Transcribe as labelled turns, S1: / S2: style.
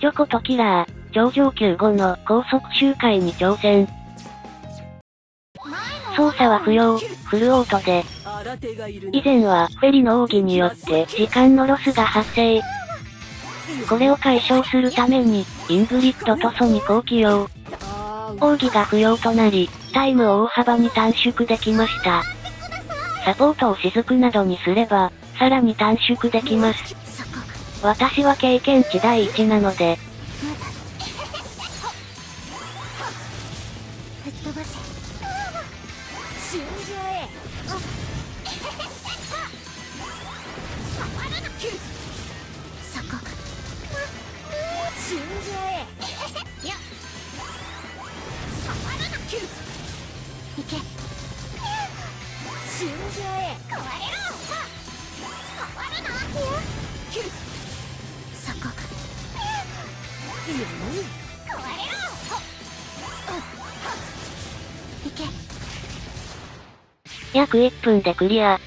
S1: チョコとキラー、超上級5の高速周回に挑戦。操作は不要、フルオートで。以前はフェリの奥義によって時間のロスが発生。これを解消するために、イングリッドとソニコを起用。奥義が不要となり、タイムを大幅に短縮できました。サポートを雫などにすれば、さらに短縮できます。私は経験値第一なので、約1分でクリア。